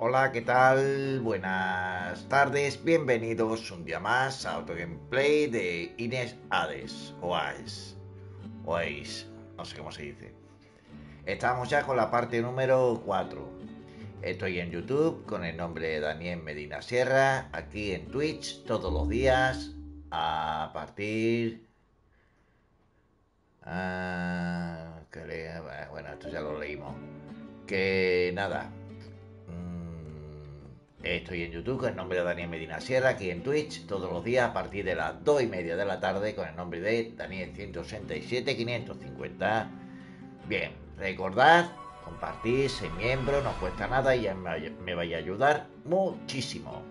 Hola, ¿qué tal? Buenas tardes, bienvenidos un día más a otro gameplay de Inés Hades, o Aes, o Ace, no sé cómo se dice. Estamos ya con la parte número 4. Estoy en YouTube con el nombre de Daniel Medina Sierra, aquí en Twitch todos los días a partir... Ah, bueno, esto ya lo leímos. Que nada, Estoy en YouTube con el nombre de Daniel Medina Sierra, aquí en Twitch, todos los días a partir de las 2 y media de la tarde con el nombre de Daniel 167 550. Bien, recordad, compartir, ser miembro, no cuesta nada y me, me vaya a ayudar muchísimo.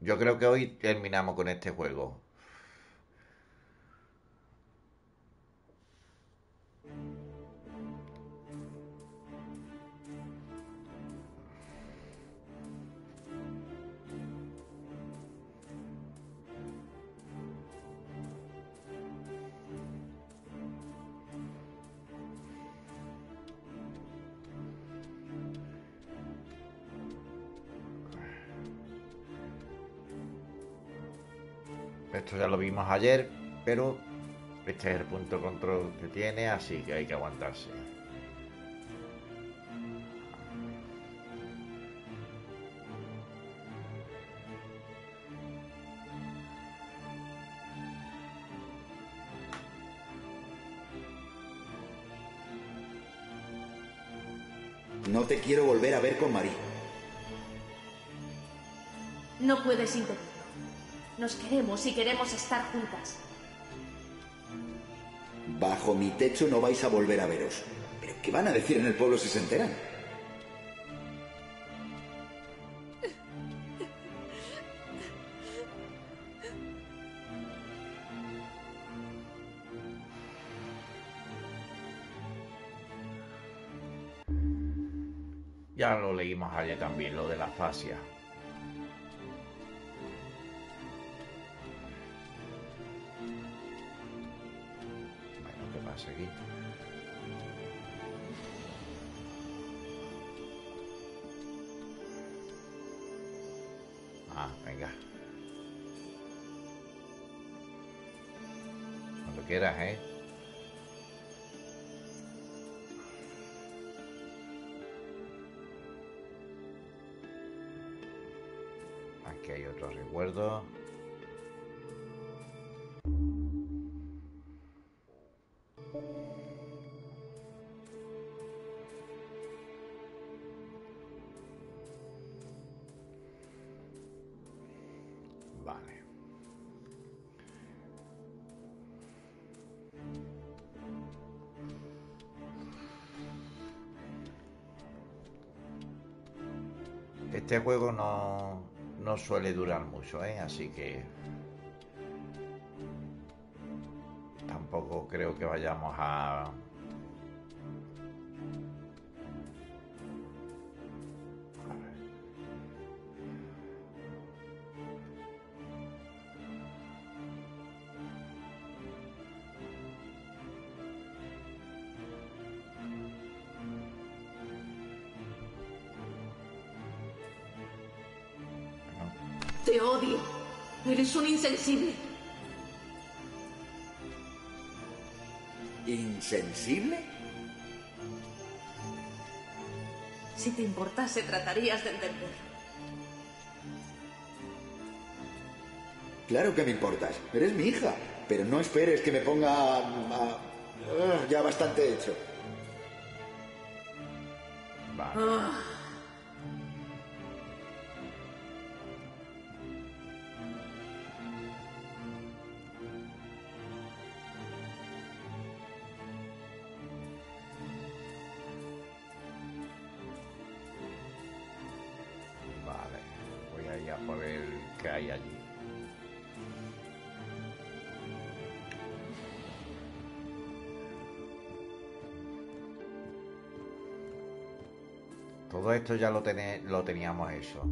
Yo creo que hoy terminamos con este juego. Esto ya lo vimos ayer, pero este es el punto de control que tiene, así que hay que aguantarse. No te quiero volver a ver con Marí. No puedes impedirlo. Nos queremos y queremos estar juntas. Bajo mi techo no vais a volver a veros. ¿Pero qué van a decir en el pueblo si se enteran? Ya lo leímos ayer también, lo de la fascia. Este juego no, no suele durar mucho, ¿eh? Así que tampoco creo que vayamos a Te odio. Eres un insensible. ¿Insensible? Si te importase, tratarías de entender. Claro que me importas. Eres mi hija. Pero no esperes que me ponga a... Ah, ya bastante hecho. vale. Ah, esto ya lo, tené- lo teníamos hecho.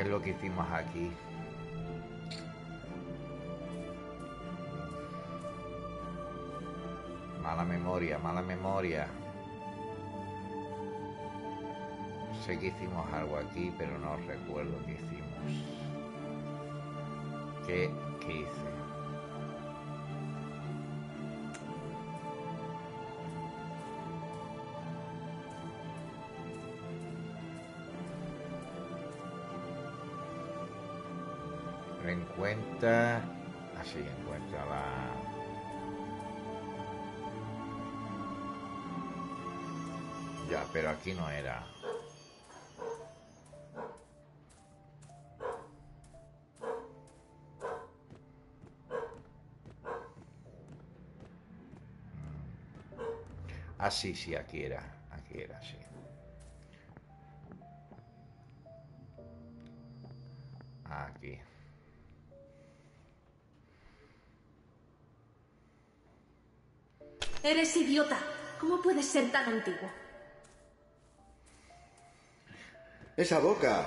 ¿Qué es lo que hicimos aquí? Mala memoria, mala memoria. Sé que hicimos algo aquí, pero no recuerdo qué hicimos. ¿Qué, qué hice? Encuentra... Así encuentra la... Ya, pero aquí no era. Ah, sí, sí, aquí era. Aquí era, sí. Idiota. ¿Cómo puedes ser tan antiguo? Esa boca.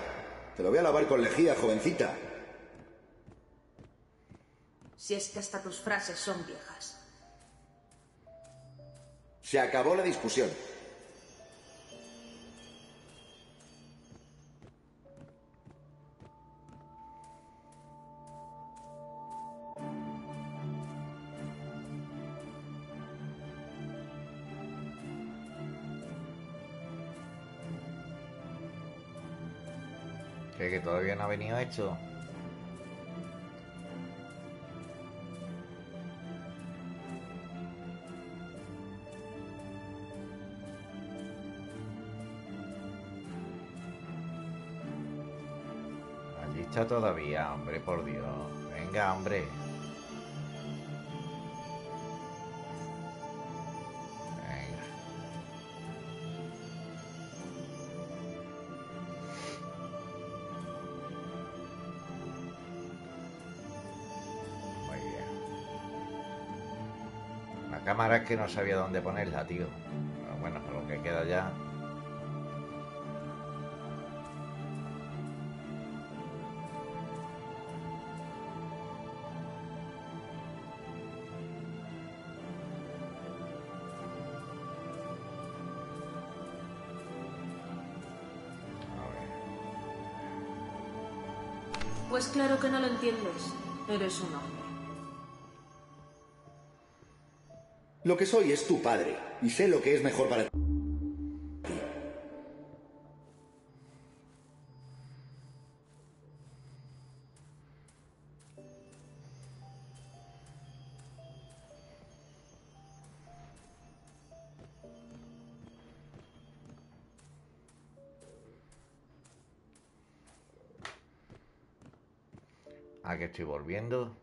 Te lo voy a lavar con lejía, jovencita. Si es que hasta tus frases son viejas. Se acabó la discusión. ¿Qué, que todavía no ha venido esto? Allí está todavía, hombre, por Dios. Venga, hombre. Que no sabía dónde ponerla, tío. Pero bueno, lo que queda ya. Pues claro que no lo entiendes. Eres un. Lo que soy es tu padre. Y sé lo que es mejor para ti. ¿A que estoy volviendo?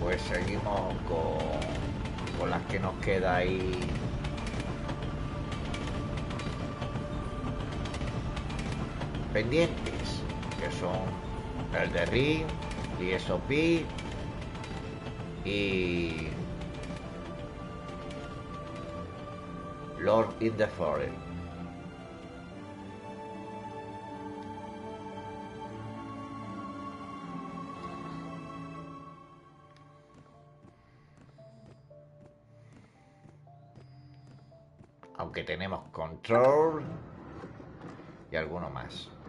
Pues seguimos con, con las que nos queda ahí. pendientes, que son el de Ring, DSOP y Lord in the Forest. Tenemos control y alguno más.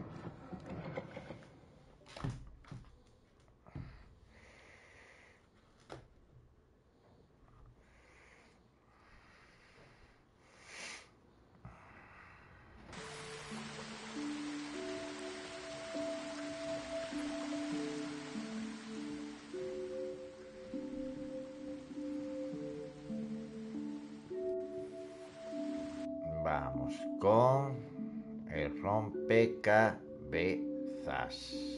Vamos con el rompecabezas.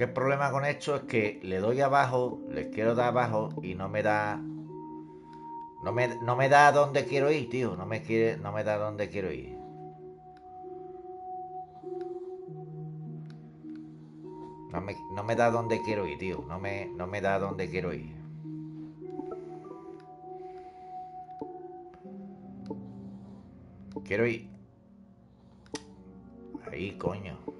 Que el problema con esto es que le doy abajo, les quiero dar abajo y no me da. No me, no me da donde quiero ir, tío. No me quiere, no me da donde quiero ir. No me, no me da donde quiero ir, tío. No me, no me da donde quiero ir. Quiero ir. Ahí, coño.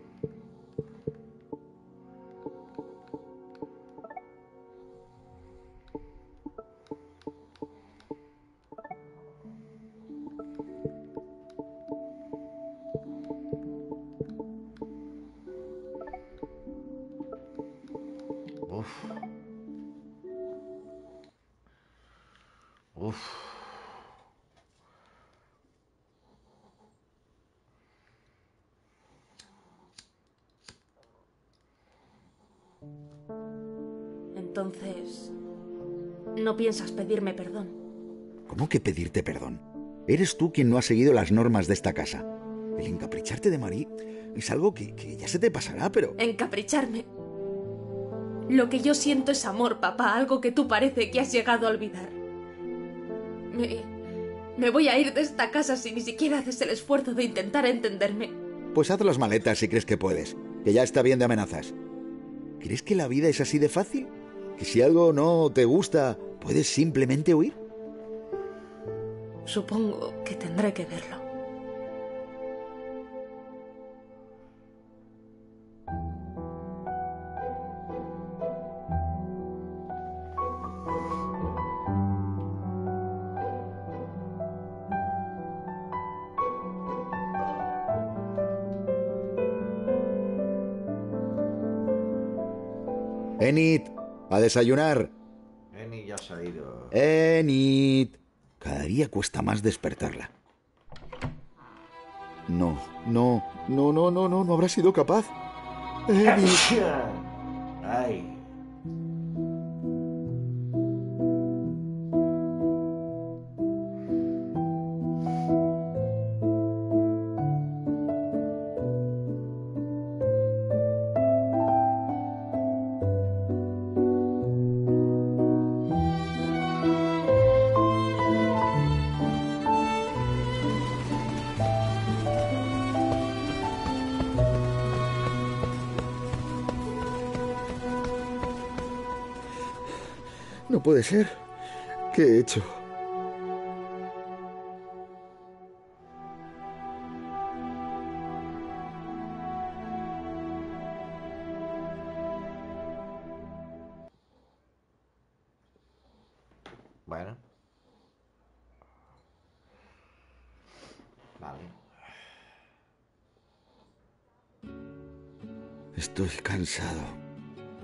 Piensas pedirme perdón. ¿Cómo que pedirte perdón? Eres tú quien no ha seguido las normas de esta casa. El encapricharte de Marí es algo que, que ya se te pasará, pero... Encapricharme. Lo que yo siento es amor, papá, algo que tú parece que has llegado a olvidar. Me, me voy a ir de esta casa si ni siquiera haces el esfuerzo de intentar entenderme. Pues haz las maletas si crees que puedes, que ya está bien de amenazas. ¿Crees que la vida es así de fácil? ¿Que si algo no te gusta, puedes simplemente huir? Supongo que tendré que verlo. Enid, a desayunar. Ya se ha ido. Enid. Cada día cuesta más despertarla. No, no, no, no, no, no, no habrá sido capaz. Enid. Ay. Puede ser. ¿Qué he hecho? Bueno. Vale. Estoy cansado.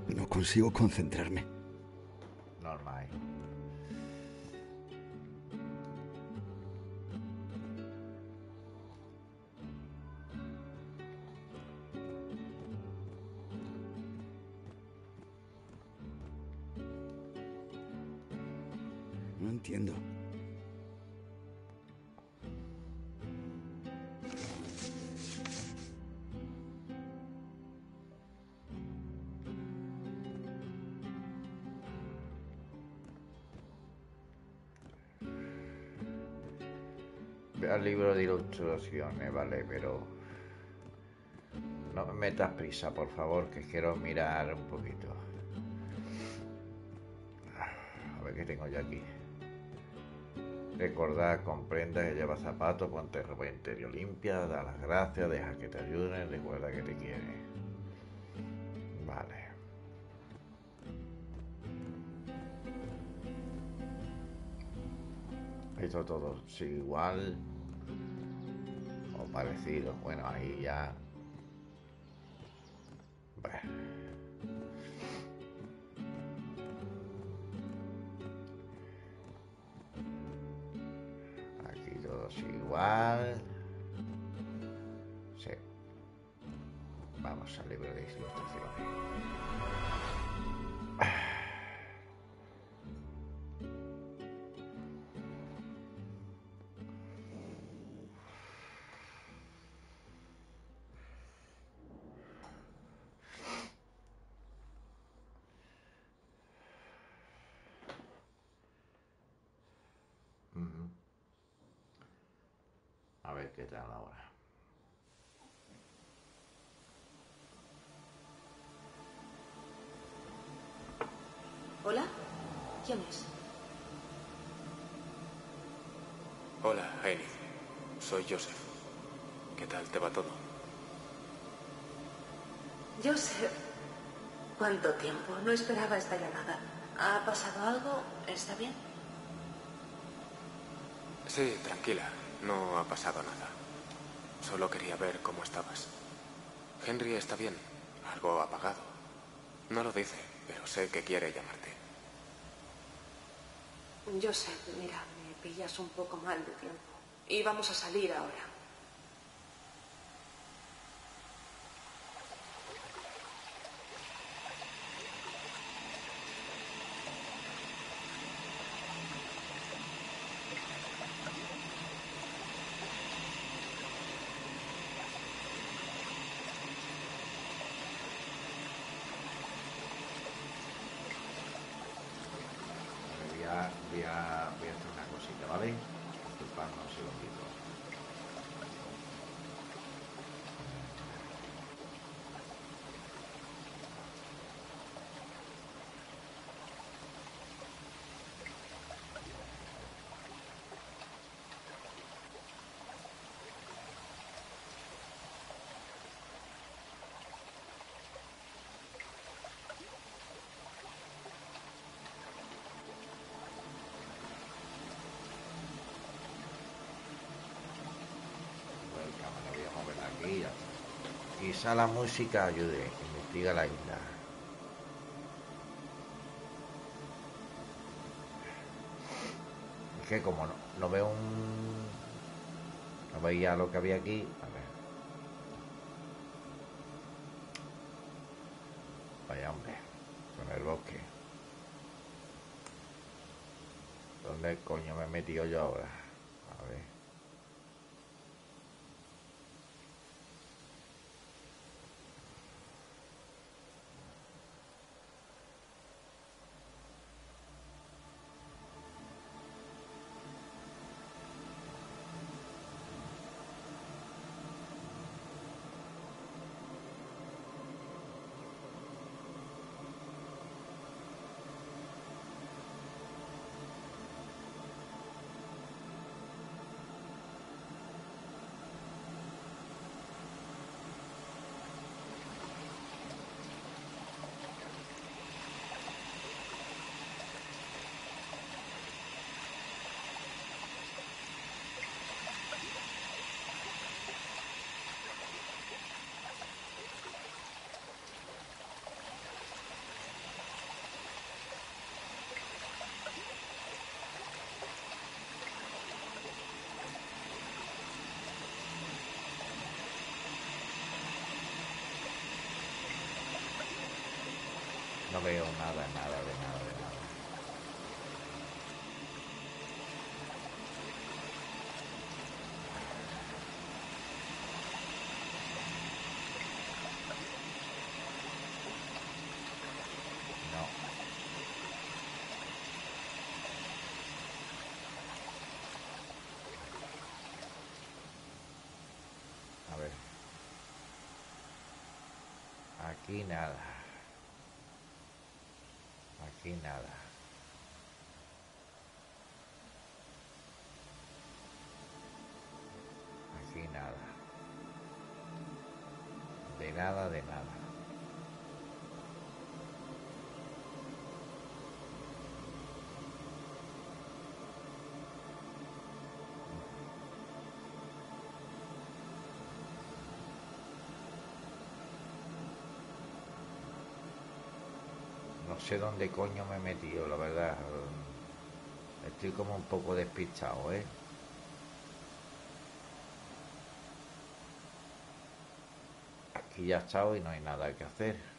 No consigo concentrarme. Vale, pero. No me metas prisa, por favor, que quiero mirar un poquito. A ver qué tengo yo aquí. Recordad, comprenda que lleva zapatos, ponte ropa interior limpia, da las gracias, deja que te ayuden, recuerda que te quiere. Vale. Esto todo sigue igual parecido. Bueno, ahí ya. Aquí todo sigue igual. Sí. Vamos al libro de ilustraciones. Qué tal ahora. ¿Hola? ¿Quién es? Hola, Enid. Soy Joseph. ¿Qué tal te va todo? Joseph. ¿Cuánto tiempo? No esperaba esta llamada. ¿Ha pasado algo? ¿Está bien? Sí, tranquila. No ha pasado nada. Solo quería ver cómo estabas. Henry está bien. Algo apagado. No lo dice, pero sé que quiere llamarte. Yo sé, mira, me pillas un poco mal de tiempo. Y vamos a salir ahora. Voy a, voy a, voy a hacer una cosita, ¿vale? Disculpadme un segundito. Vuelca, me la voy a mover aquí. ya Quizá la música ayude. Investiga la isla. Es que como no, no veo un... No veía lo que había aquí. A ver. Vaya hombre. Con el bosque. ¿Dónde coño me he metido yo ahora? Aquí nada. Aquí nada. Aquí nada. De nada, de nada. No sé dónde coño me he metido, la verdad. Estoy como un poco despistado, ¿eh? Aquí ya he estado y no hay nada que hacer.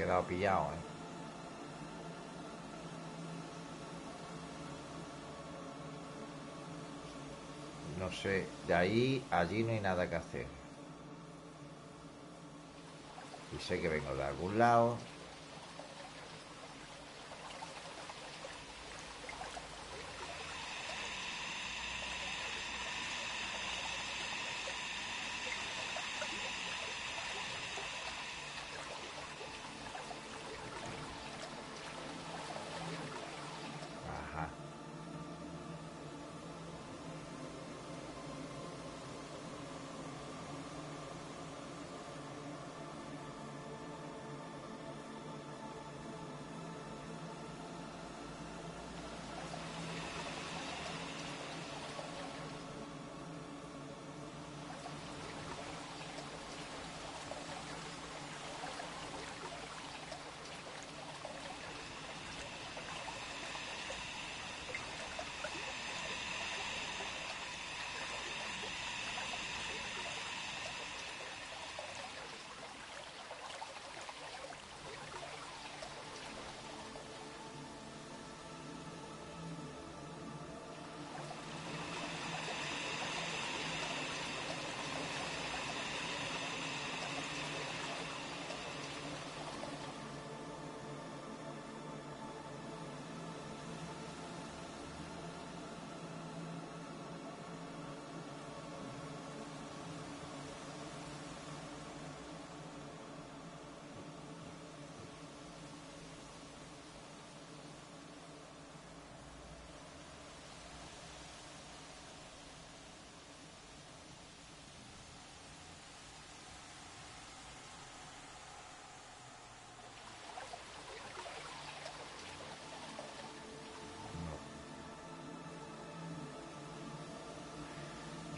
Quedado pillado, ¿eh? No sé, de ahí allí no hay nada que hacer. Y sé que vengo de algún lado.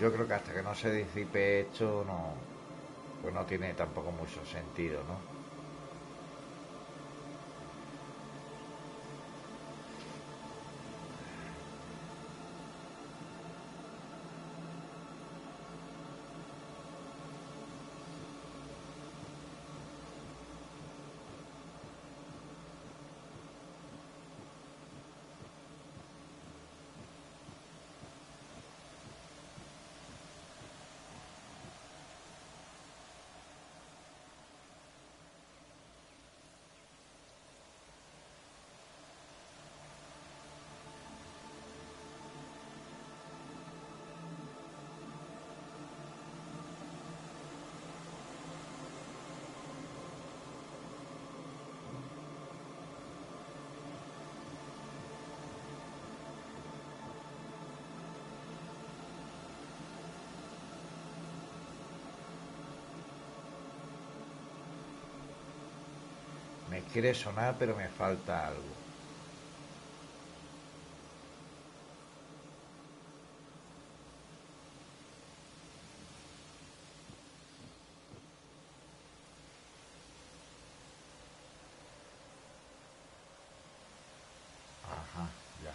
Yo creo que hasta que no se disipe esto, no, pues no tiene tampoco mucho sentido, ¿no? Me quiere sonar, pero me falta algo. Ajá, ya.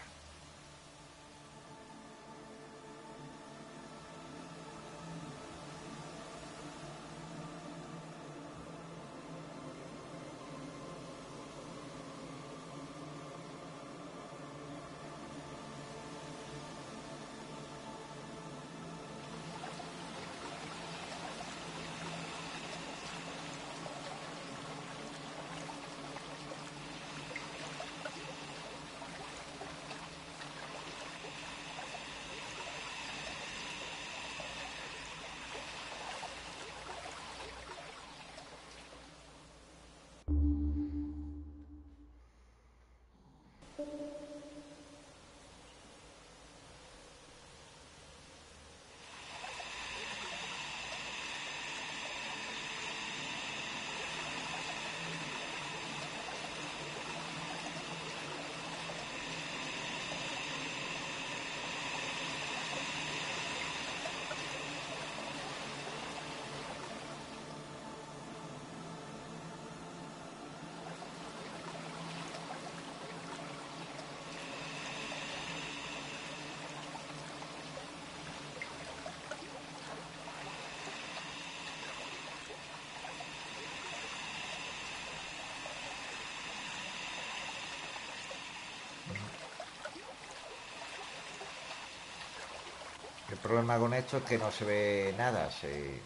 Problema con esto es que no se ve nada. Se...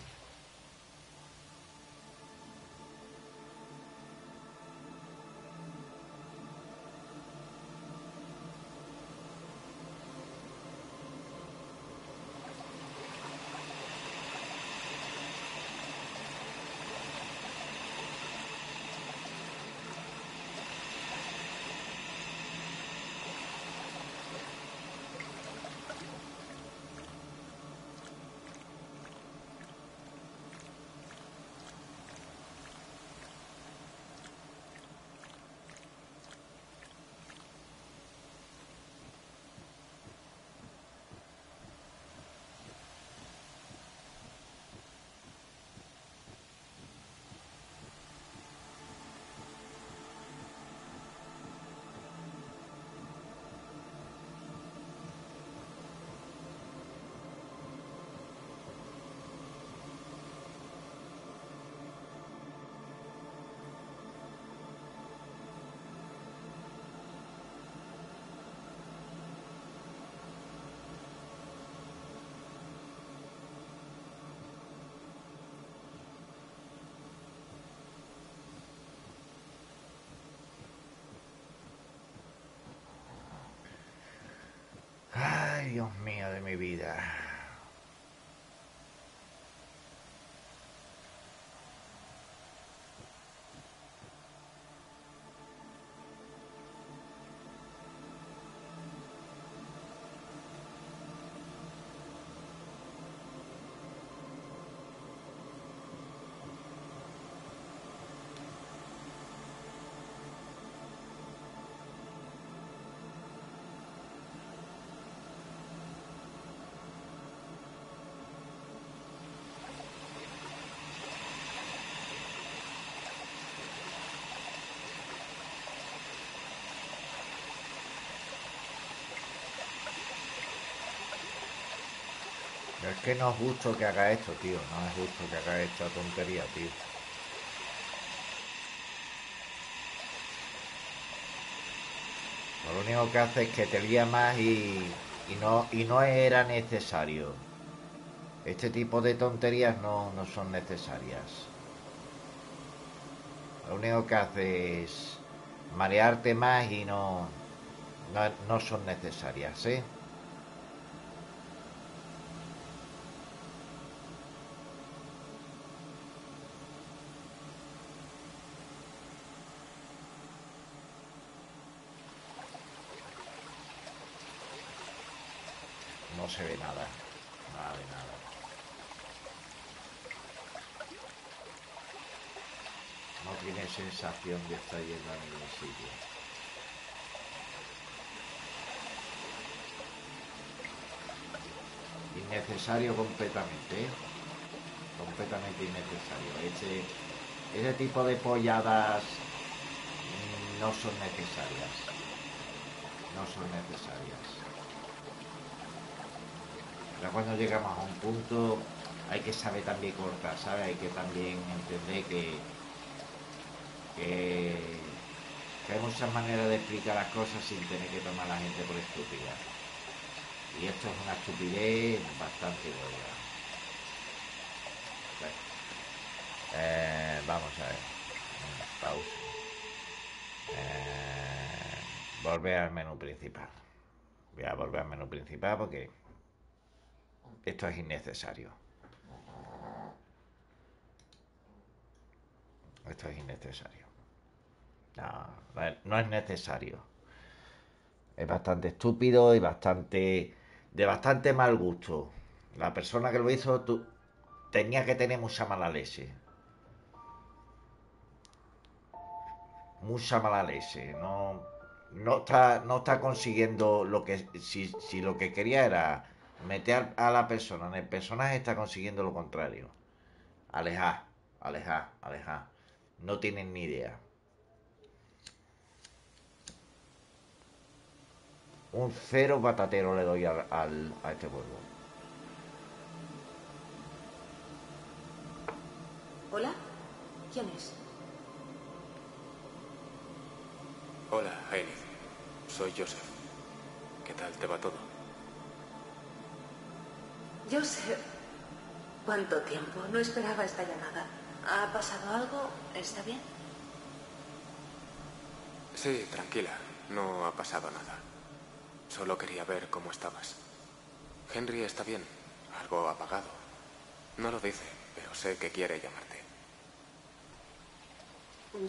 Ay, Dios mío de mi vida. Es que no es justo que haga esto, tío. No es justo que haga esta tontería, tío. Lo único que hace es que te lía más y, y no, y no era necesario. Este tipo de tonterías no, no son necesarias. Lo único que hace es marearte más y no, no, no son necesarias, ¿eh? Se ve nada. Nada de nada. No tiene sensación de estar yendo a ningún sitio. Innecesario completamente, ¿eh? Completamente innecesario. Ese, ese tipo de polladas no son necesarias. No son necesarias. Pero cuando llegamos a un punto hay que saber también cortar, ¿sabes? Hay que también entender que, hay muchas maneras de explicar las cosas sin tener que tomar a la gente por estúpida. Y esto es una estupidez bastante gorda. Bueno, eh, vamos a ver. Pausa. Eh, volver al menú principal. Voy a volver al menú principal porque esto es innecesario. Esto es innecesario. No, no es, necesario. Es bastante estúpido y bastante. de bastante mal gusto. La persona que lo hizo tú, tenía que tener mucha mala leche. Mucha mala leche. No, no, está, no está consiguiendo lo que. Si, si lo que quería era meter a la persona en el personaje está consiguiendo lo contrario. Alejar, alejar, alejar. No tienen ni idea. Un cero patatero le doy al, al- a este juego. ¿Hola? ¿Quién es? Hola, Hailey. Soy Joseph. ¿Qué tal te va todo? Joseph, ¿cuánto tiempo? No esperaba esta llamada. ¿Ha pasado algo? ¿Está bien? Sí, tranquila. No ha pasado nada. Solo quería ver cómo estabas. Henry está bien. Algo apagado. No lo dice, pero sé que quiere llamarte.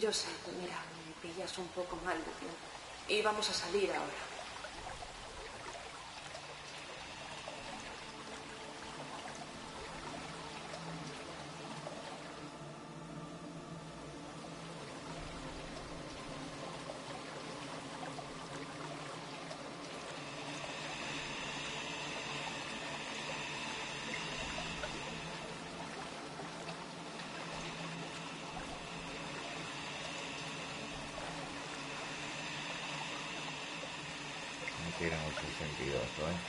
Joseph, mira, me pillas un poco mal de tiempo. Y vamos a salir ahora. No tiene mucho sentido esto, ¿eh?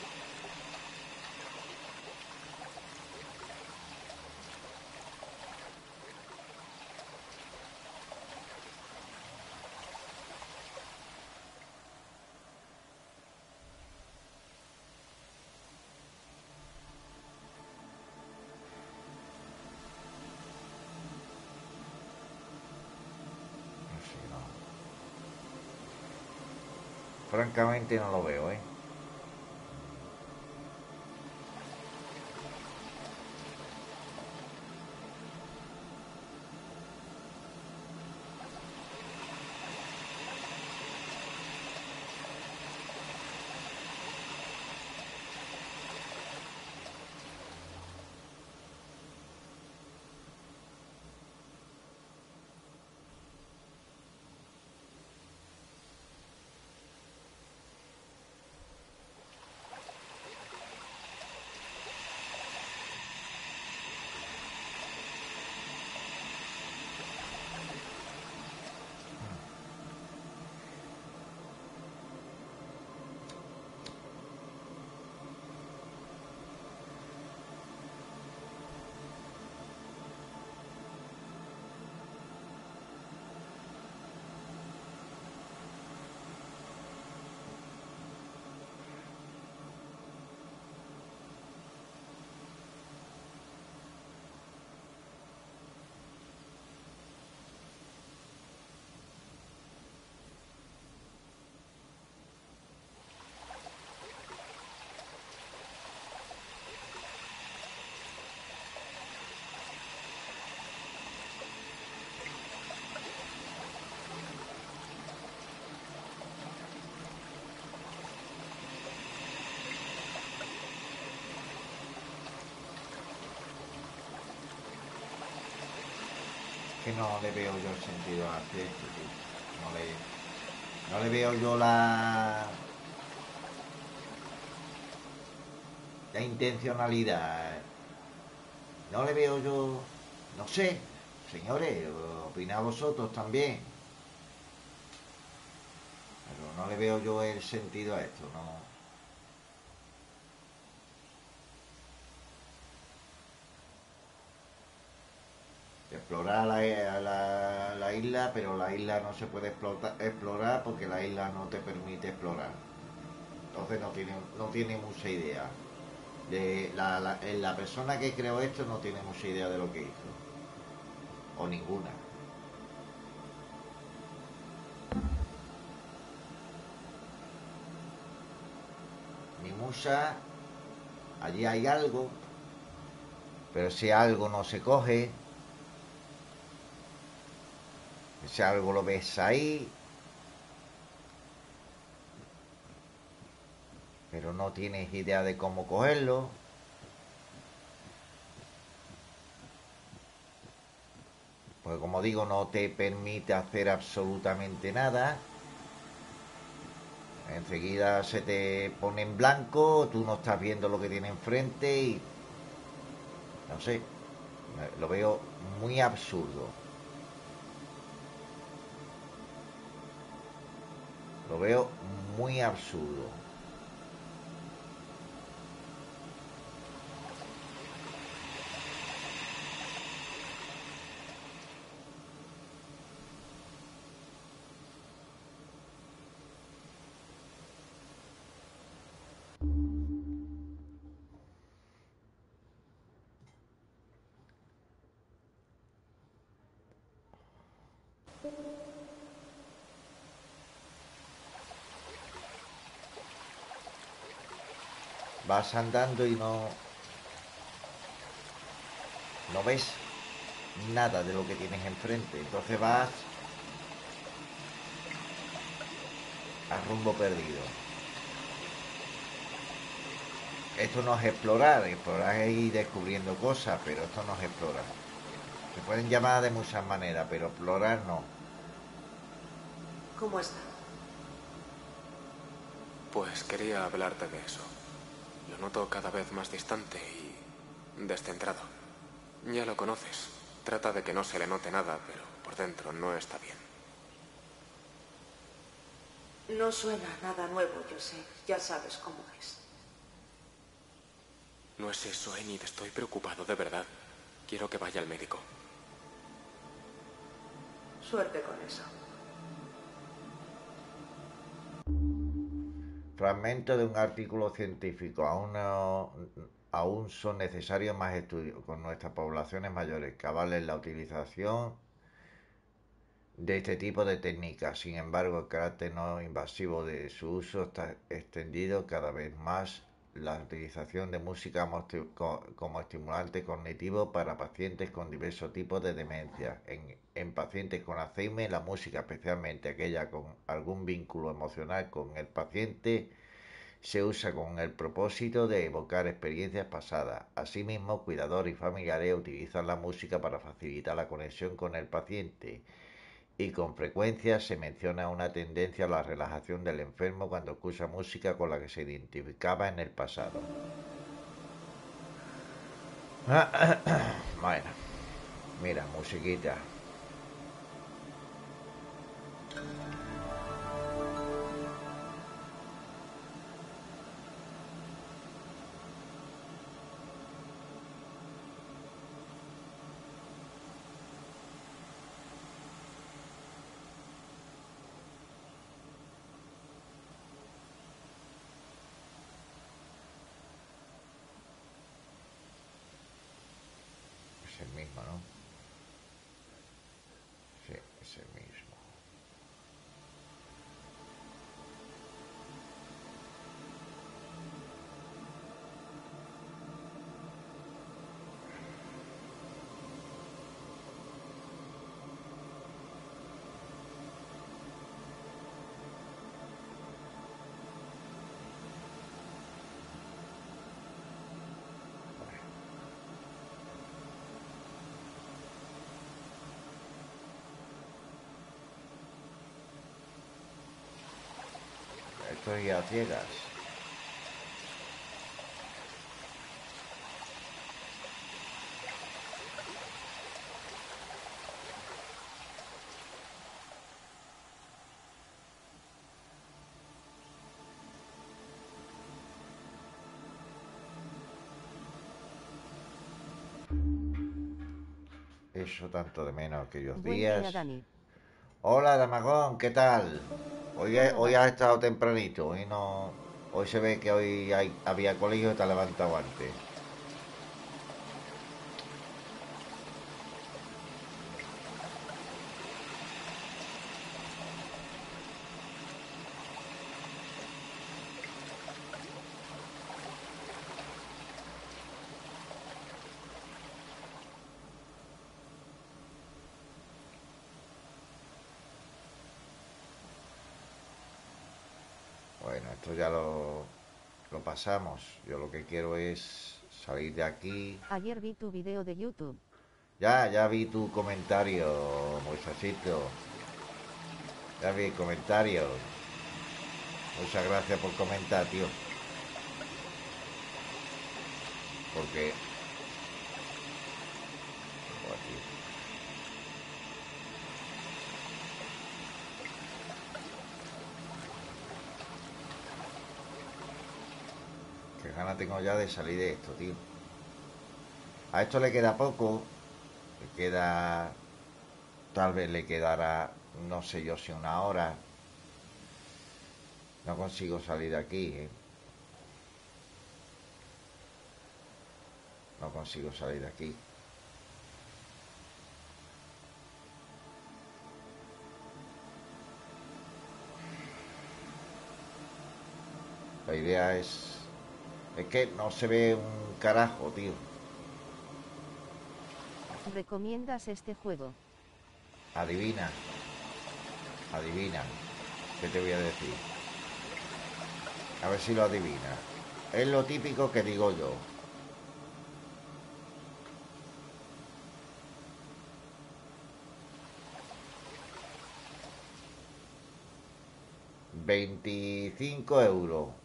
Francamente no lo veo, ¿eh? Que no le veo yo el sentido a esto. No le, no le veo yo la la intencionalidad. No le veo yo, no sé, señores, opinad vosotros también. Pero no le veo yo el sentido a esto, no. explorar la, la- la isla, pero la isla no se puede explota- explorar porque la isla no te permite explorar. Entonces no tiene, no tiene mucha idea. De la, la- persona que creó esto no tiene mucha idea de lo que hizo. O ninguna. Ni mucha. Allí hay algo. Pero si algo no se coge, si algo lo ves ahí, pero no tienes idea de cómo cogerlo. Pues como digo, no te permite hacer absolutamente nada. Enseguida se te pone en blanco, tú no estás viendo lo que tiene enfrente y... No sé, lo veo muy absurdo. Lo veo muy absurdo. Vas andando y no no ves nada de lo que tienes enfrente. Entonces vas a rumbo perdido. Esto no es explorar, explorar es ir descubriendo cosas, pero esto no es explorar. Se pueden llamar de muchas maneras, pero explorar no. ¿Cómo está? Pues quería hablarte de eso. Lo noto cada vez más distante y descentrado. Ya lo conoces. Trata de que no se le note nada, pero por dentro no está bien. No suena nada nuevo, yo sé. Ya sabes cómo es. No es eso, Enid. Estoy preocupado, de verdad. Quiero que vaya al médico. Suerte con eso. Fragmento de un artículo científico. Aún, no- aún son necesarios más estudios con nuestras poblaciones mayores que avalen la utilización de este tipo de técnicas. Sin embargo, el carácter no invasivo de su uso está extendido cada vez más. La utilización de música como esti- co- como estimulante cognitivo para pacientes con diversos tipos de demencia. En, en pacientes con Alzheimer, la música, especialmente aquella con algún vínculo emocional con el paciente, se usa con el propósito de evocar experiencias pasadas. Asimismo, cuidadores y familiares utilizan la música para facilitar la conexión con el paciente y con frecuencia se menciona una tendencia a la relajación del enfermo cuando escucha música con la que se identificaba en el pasado. Bueno, mira, musiquita. Es el mismo, ¿no? Sí, es el mismo. Esto es a ciegas. Eso tanto de menos aquellos días. día. Hola, Damagón, ¿qué tal? Hoy, hoy has estado tempranito, hoy no... Hoy se ve que hoy hay, había colegio y te levantado antes. Bueno, esto ya lo, lo pasamos. Yo lo que quiero es salir de aquí. Ayer vi tu video de YouTube. Ya, ya vi tu comentario, muchachito. Ya vi el comentario. Muchas gracias por comentar, tío. Porque... Tengo ya de salir de esto, tío. A esto le queda poco. Le queda... Tal vez le quedará, no sé yo si una hora. No consigo salir de aquí, ¿eh? No consigo salir de aquí. La idea es Es que no se ve un carajo, tío. ¿Recomiendas este juego? Adivina. Adivina. ¿Qué te voy a decir? A ver si lo adivina. Es lo típico que digo yo. ...25 euros...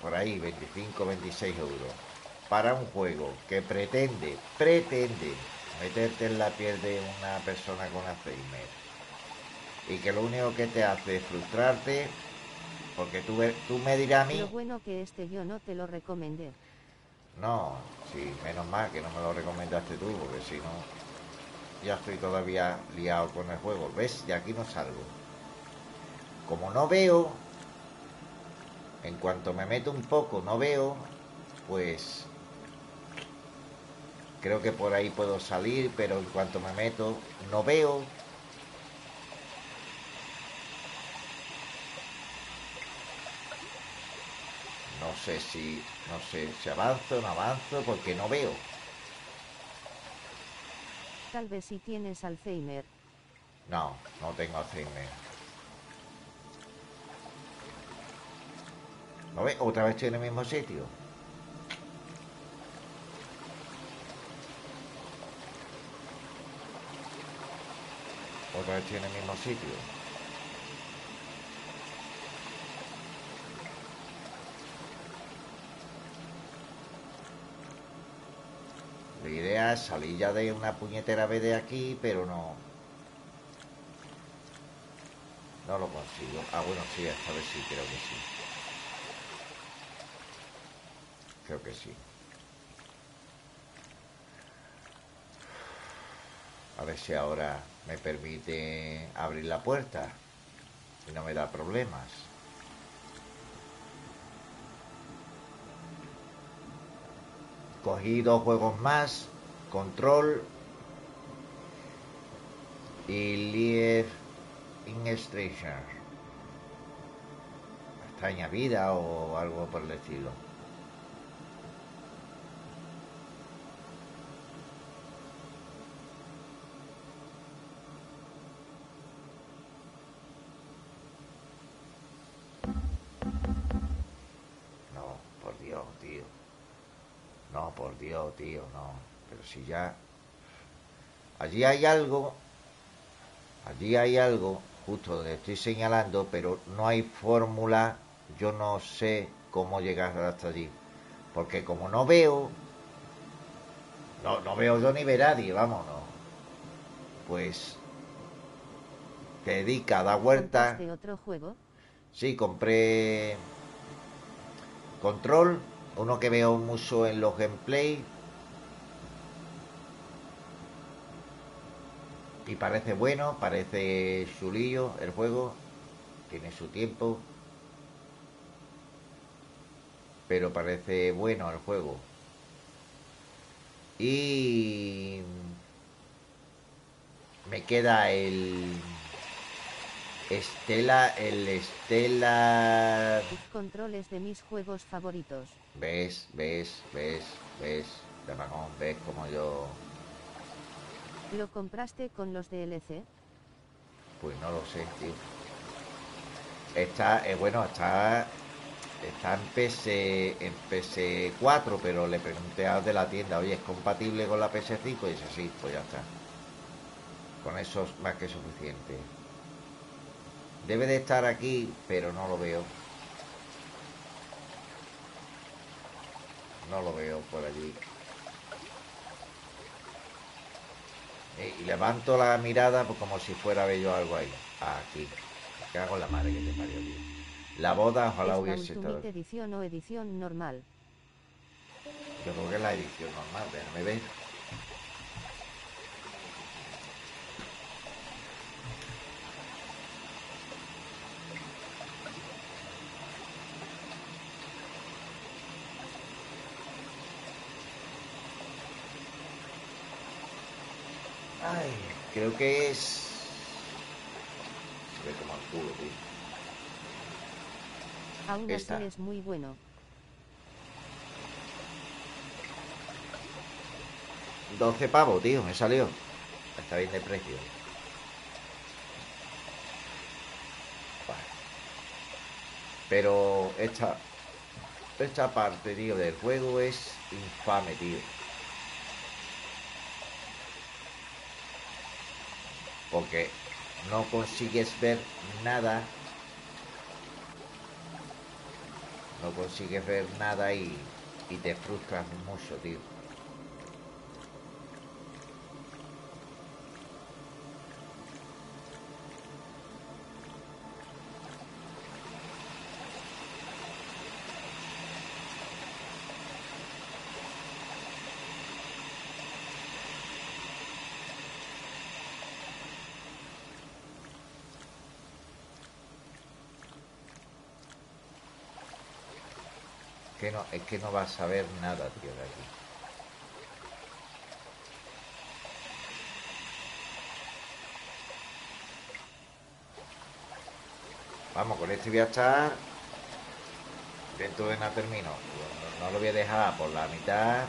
...por ahí, 25, 26 euros... ...para un juego que pretende... ...pretende... ...meterte en la piel de una persona con Alzheimer... ...y que lo único que te hace es frustrarte... ...porque tú, tú me dirás a mí... Lo bueno que este yo no te lo recomendé. No, sí, menos mal que no me lo recomendaste tú, porque si no, ya estoy todavía liado con el juego. ¿Ves? Y aquí no salgo. Como no veo, en cuanto me meto un poco, no veo, pues creo que por ahí puedo salir, pero en cuanto me meto, no veo. No sé si, no sé si avanzo o no avanzo, porque no veo. Tal vez si tienes Alzheimer. No, no tengo Alzheimer. ¿No ves? Otra vez estoy en el mismo sitio. Otra vez estoy en el mismo sitio. La idea es salir ya de una puñetera vez de aquí, pero no. No lo consigo. Ah, bueno, sí, esta vez sí, creo que sí. Creo que sí. A ver si ahora me permite abrir la puerta y no me da problemas. Cogí dos juegos más, Control y Live in Station. Extraña vida o algo por el estilo. Tío, no. Pero si ya... Allí hay algo... Allí hay algo, justo donde estoy señalando, pero no hay fórmula. Yo no sé cómo llegar hasta allí. Porque como no veo... No, no veo yo ni ver a nadie, vámonos. Pues... Te dedica a dar vueltas. ¿Compraste otro juego? Sí, compré Control, uno que veo mucho en los gameplay. Y parece bueno, parece chulillo el juego. Tiene su tiempo. Pero parece bueno el juego. Y me queda el Estela, el Estela. Control es de mis juegos favoritos. ¿Ves? ¿Ves? ¿Ves? ¿Ves? Ramón, ¿ves como yo? ¿Lo compraste con los DLC? Pues no lo sé, tío. Está, eh, bueno, está, está en PS, en PS4, pero le pregunté al de la tienda, oye, ¿es compatible con la PS5? Y dice, sí, pues ya está. Con eso es más que suficiente. Debe de estar aquí, pero no lo veo. No lo veo por allí. Eh, Y levanto la mirada pues, como si fuera a ver yo algo ahí. Aquí. Cago en la madre que te parió, tío. La boda ojalá ¿Es la hubiese estado. Edición o edición normal? Yo creo que es la edición normal, déjame ver. creo que es. Se ve como Arturo, tío. Aún así es muy bueno. $12 pavos, tío, me salió. Está bien de precio. Vale. Pero esta, esta parte, tío, del juego es infame, tío. Porque no consigues ver nada. No consigues ver nada y, y te frustras mucho, tío. Es que no vas a ver nada, tío, de aquí. Vamos, con este voy a estar dentro de nada termino. No, no lo voy a dejar por la mitad.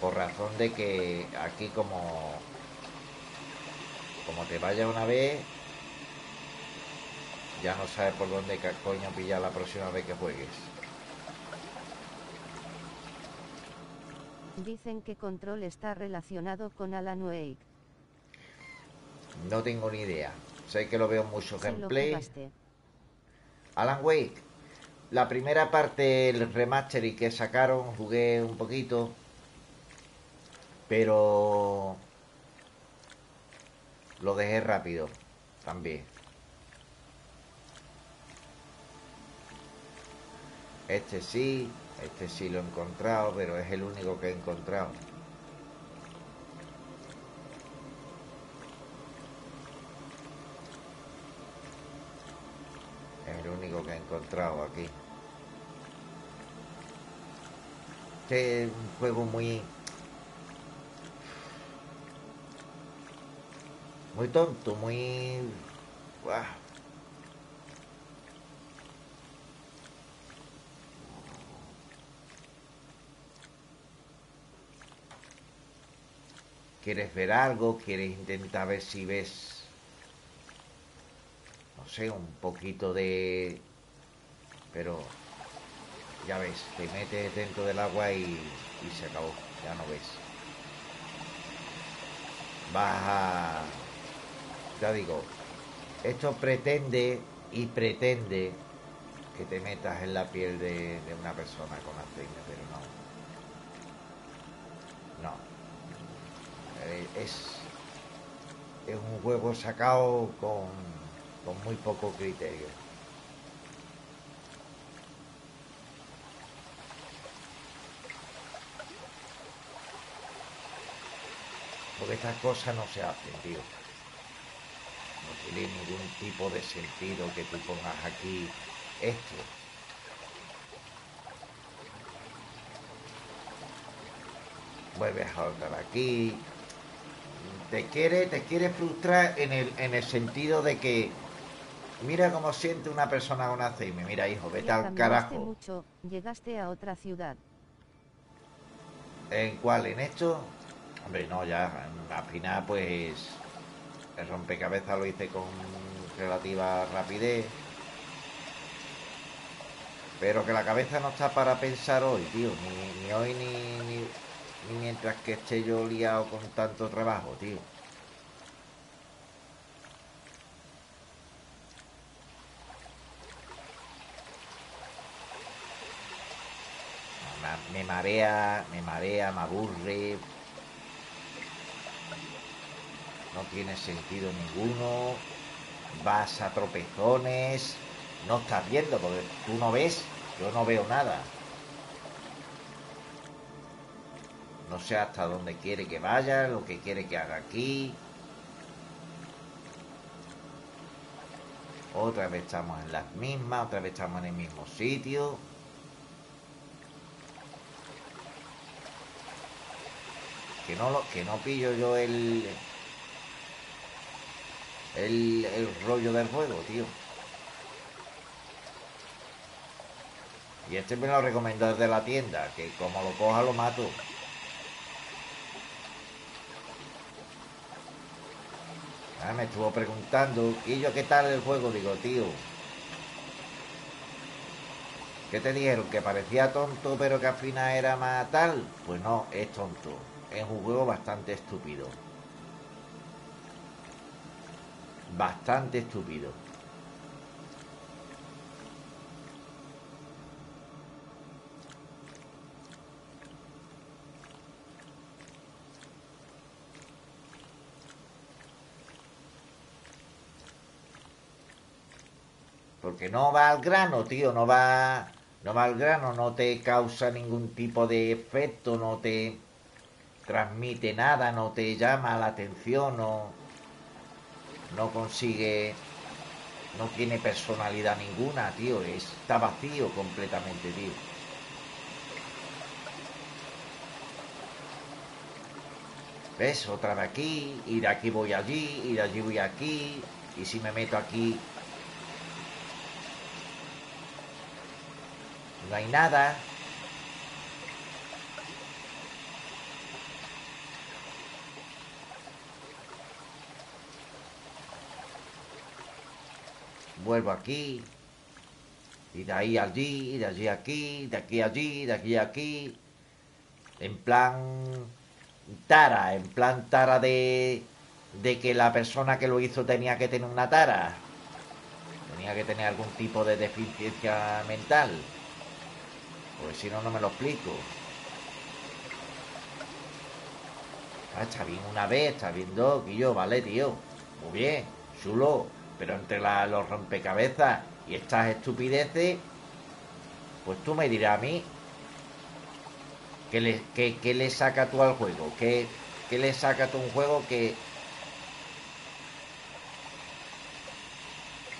Por razón de que aquí como como te vaya una vez ya no sabes por dónde coño pillar la próxima vez que juegues. Dicen que Control está relacionado con Alan Wake. No tengo ni idea. Sé que lo veo mucho gameplay. Alan Wake. La primera parte, el remaster y que sacaron, jugué un poquito. Pero lo dejé rápido también. Este sí, este sí lo he encontrado, pero es el único que he encontrado. Es el único que he encontrado aquí. Este es un juego muy... Muy tonto, muy... Buah. ¿Quieres ver algo? ¿Quieres intentar ver si ves no sé, un poquito de... Pero ya ves, te metes dentro del agua y, y se acabó, ya no ves. Vas a... Ya digo, esto pretende y pretende que te metas en la piel de, de una persona con Alzheimer, pero no. No. Eh, Es, es un juego sacado con, con muy poco criterio. Porque estas cosas no se hacen, tío. No tiene ningún tipo de sentido que tú pongas aquí esto. Vuelves a volver aquí. Te quiere, te quiere frustrar en el, en el sentido de que mira cómo siente una persona con Alzheimer. Mira, hijo, vete Ya al carajo. mucho, llegaste a otra ciudad. ¿En cuál? ¿En esto? Hombre, no, ya, al final, pues, el rompecabezas lo hice con relativa rapidez. Pero que la cabeza no está para pensar hoy, tío. Ni, ni hoy ni mientras que esté yo liado con tanto trabajo, tío. Me marea, me marea, me aburre. No tiene sentido ninguno. Vas a tropezones. No estás viendo porque tú no ves. Yo no veo nada. No sé hasta dónde quiere que vaya, lo que quiere que haga aquí. Otra vez estamos en las mismas, otra vez estamos en el mismo sitio. Que no lo, que no pillo yo el, el el rollo del juego, tío. Y este me lo recomendó desde la tienda, que como lo coja lo mato. Ah, me estuvo preguntando, ¿y yo qué tal el juego? Digo, tío, ¿qué te dijeron? ¿Que parecía tonto pero que al final era más tal? Pues no, es tonto. Es un juego bastante estúpido. Bastante estúpido. Porque no va al grano, tío, no va, no va al grano, no te causa ningún tipo de efecto, no te transmite nada, no te llama la atención, no, no consigue, no tiene personalidad ninguna, tío, está vacío completamente, tío. ¿Ves? Otra vez aquí, y de aquí voy allí, y de allí voy aquí, y si me meto aquí No hay nada. Vuelvo aquí. Y de ahí allí, de allí aquí, de aquí allí, de aquí aquí. En plan tara, en plan tara de, de que la persona que lo hizo tenía que tener una tara. Tenía que tener algún tipo de deficiencia mental. Porque si no, no me lo explico. Ah, está bien una vez, está bien dos, yo, vale, tío. Muy bien, chulo. Pero entre los rompecabezas y estas estupideces, pues tú me dirás a mí ¿Qué le, qué, le saca tú al juego? ¿Qué, ¿Qué, le saca tú un juego que...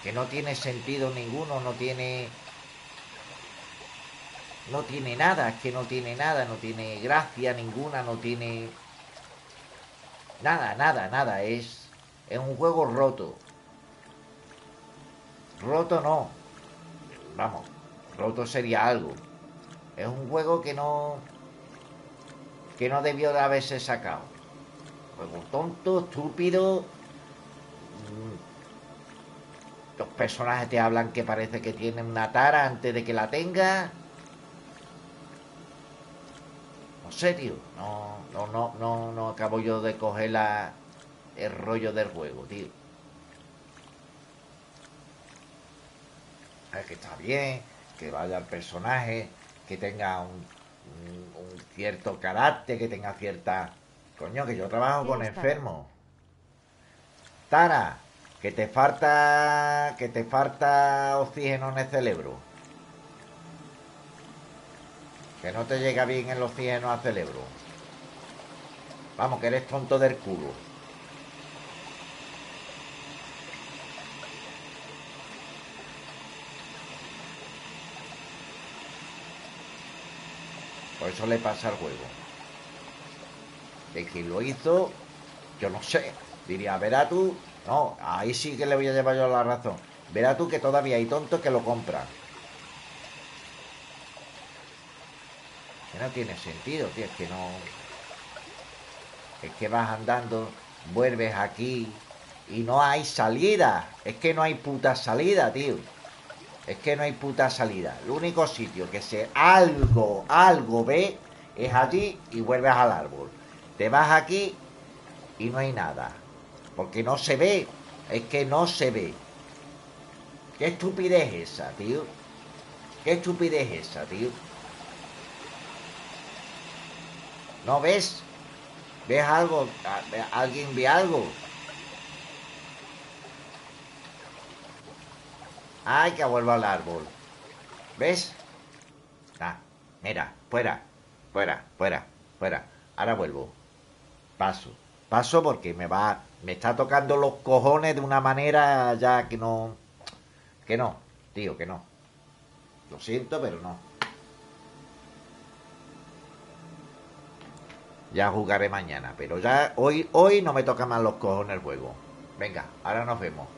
que no tiene sentido ninguno, no tiene no tiene nada, es que no tiene nada, no tiene gracia ninguna, no tiene nada, nada, nada, es, es un juego roto. Roto no, vamos, roto sería algo. Es un juego que no, que no debió de haberse sacado. Juego tonto, estúpido. Mm, los personajes te hablan que parece que tienen una tara antes de que la tenga. Serio, no, no, no, no, no acabo yo de coger la, el rollo del juego, tío. Es que está bien, que vaya el personaje, que tenga un, un, cierto carácter, que tenga cierta... Coño, que yo trabajo con enfermos. Tara, que te falta... que te falta oxígeno en el cerebro. Que no te llega bien el oxígeno al cerebro. Vamos, que eres tonto del culo. Por eso le pasa al juego. De quien lo hizo, yo no sé. Diría, verá tú. No, ahí sí que le voy a llevar yo la razón. Verá tú que todavía hay tontos que lo compran. No tiene sentido, tío, es que no. Es que vas andando, vuelves aquí y no hay salida. Es que no hay puta salida, tío. Es que no hay puta salida. El único sitio que se algo, algo ve es allí y vuelves al árbol. Te vas aquí y no hay nada. Porque no se ve. Es que no se ve. ¿Qué estupidez esa, tío? ¿Qué estupidez esa, tío? ¿No ves? ¿Ves algo? ¿Alguien ve algo? Ay, que vuelvo al árbol. ¿Ves? Ah, mira, fuera, fuera, fuera, fuera. Ahora vuelvo. Paso. Paso porque me va. Me está tocando los cojones de una manera ya que no. Que no, tío, que no. Lo siento, pero no. Ya jugaré mañana, pero ya hoy, hoy no me toca más los cojones el juego. Venga, ahora nos vemos.